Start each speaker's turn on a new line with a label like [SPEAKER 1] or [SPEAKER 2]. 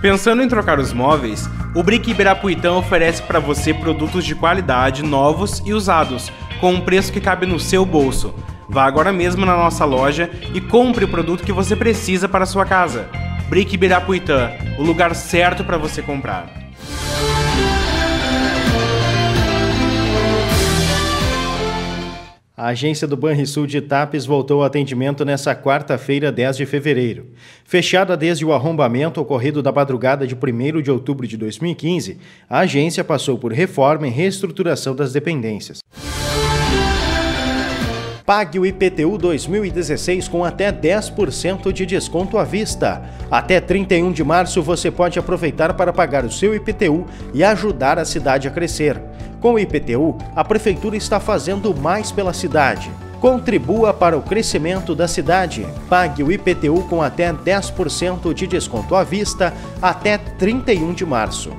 [SPEAKER 1] Pensando em trocar os móveis, o Brick Ibirapuitã oferece para você produtos de qualidade novos e usados, com um preço que cabe no seu bolso. Vá agora mesmo na nossa loja e compre o produto que você precisa para a sua casa. Brick Ibirapuitã, o lugar certo para você comprar.
[SPEAKER 2] A agência do Banrisul de Tapes voltou ao atendimento nesta quarta-feira, 10 de fevereiro. Fechada desde o arrombamento ocorrido da madrugada de 1 de outubro de 2015, a agência passou por reforma e reestruturação das dependências. Pague o IPTU 2016 com até 10% de desconto à vista. Até 31 de março você pode aproveitar para pagar o seu IPTU e ajudar a cidade a crescer. Com o IPTU, a Prefeitura está fazendo mais pela cidade. Contribua para o crescimento da cidade. Pague o IPTU com até 10% de desconto à vista até 31 de março.